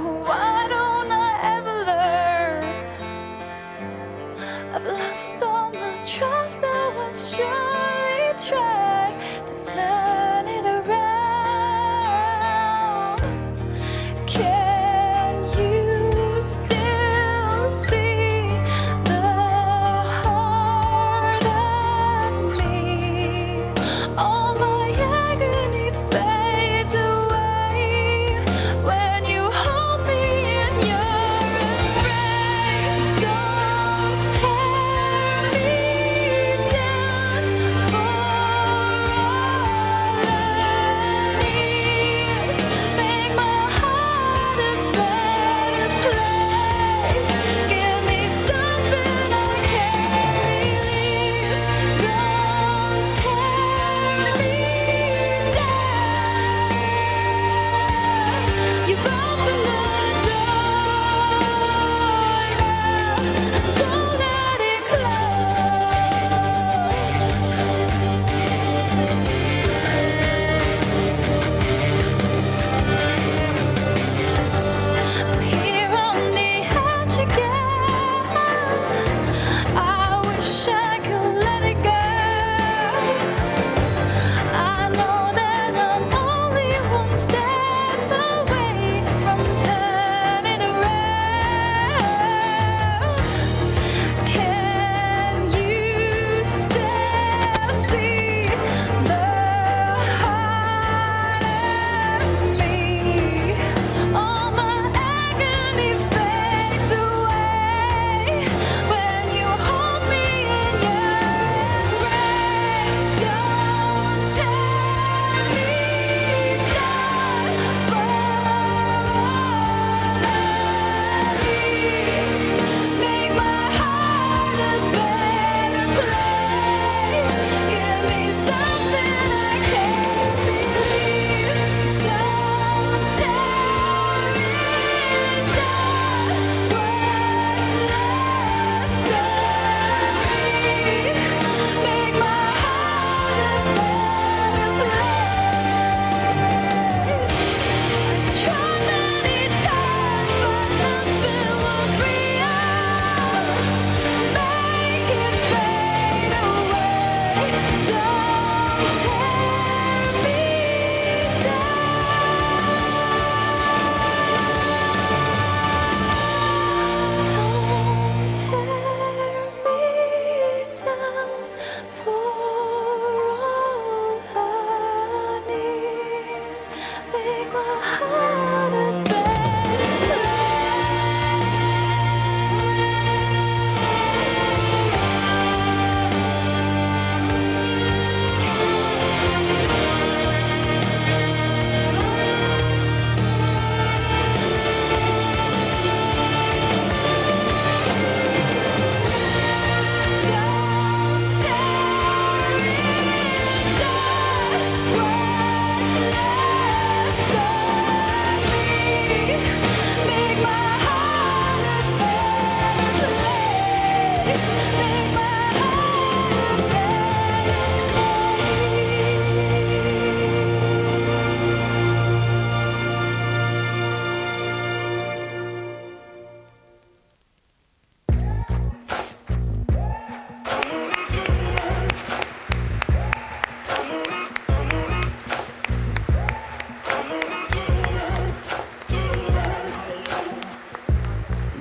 Why?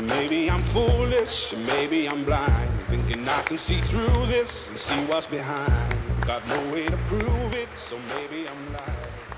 Maybe I'm foolish, maybe I'm blind, thinking I can see through this and see what's behind. Got no way to prove it, so maybe I'm lying.